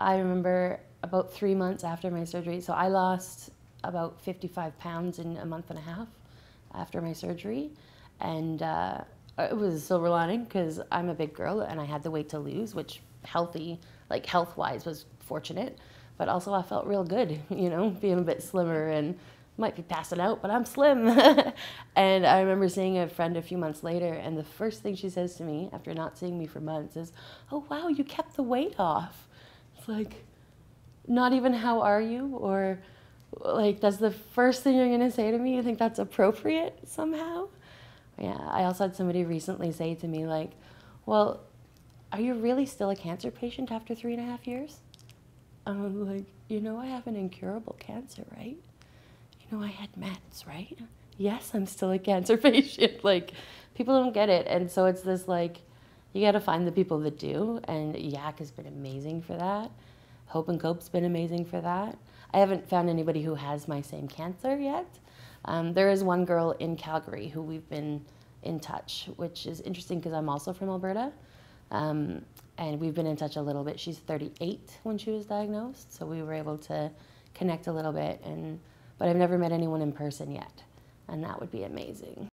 I remember about three months after my surgery. So I lost about 55 pounds in a month and a half after my surgery. And uh, it was a silver lining because I'm a big girl and I had the weight to lose, which healthy, like health wise, was fortunate. But also, I felt real good, you know, being a bit slimmer and might be passing out, but I'm slim. and I remember seeing a friend a few months later, and the first thing she says to me after not seeing me for months is, Oh, wow, you kept the weight off. It's like, not even how are you? Or, like, that's the first thing you're going to say to me? You think that's appropriate somehow? Yeah, I also had somebody recently say to me, like, Well, are you really still a cancer patient after three and a half years? I'm like, You know, I have an incurable cancer, right? You know, I had meds, right? Yes, I'm still a cancer patient. like, people don't get it. And so it's this, like, you got to find the people that do. And YACC has been amazing for that. Hope and Cope's been amazing for that. I haven't found anybody who has my same cancer yet. Um, there is one girl in Calgary who we've been in touch, which is interesting because I'm also from Alberta. Um, and we've been in touch a little bit. She's 38 when she was diagnosed, so we were able to connect a little bit. And but I've never met anyone in person yet, and that would be amazing.